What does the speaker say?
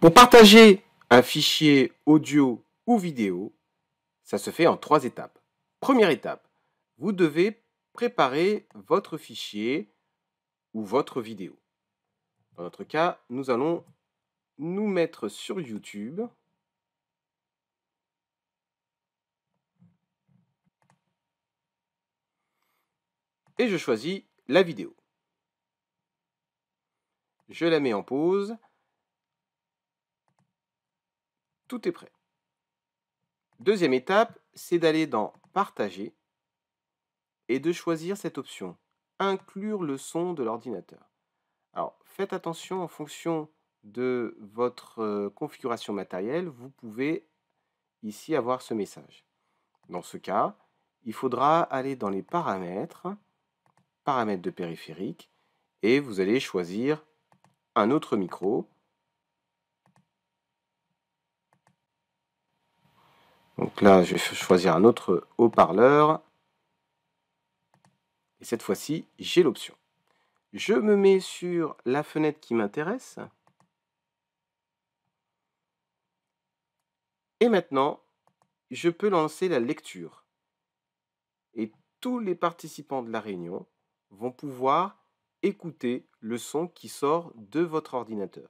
Pour partager un fichier audio ou vidéo, ça se fait en trois étapes. Première étape, vous devez préparer votre fichier ou votre vidéo. Dans notre cas, nous allons nous mettre sur YouTube. Et je choisis la vidéo. Je la mets en pause. Tout est prêt. Deuxième étape, c'est d'aller dans Partager et de choisir cette option Inclure le son de l'ordinateur. Alors, faites attention en fonction de votre euh, configuration matérielle, vous pouvez ici avoir ce message. Dans ce cas, il faudra aller dans les paramètres, paramètres de périphérique, et vous allez choisir un autre micro. Donc là, je vais choisir un autre haut-parleur. Et cette fois-ci, j'ai l'option. Je me mets sur la fenêtre qui m'intéresse. Et maintenant, je peux lancer la lecture. Et tous les participants de la réunion vont pouvoir écouter le son qui sort de votre ordinateur.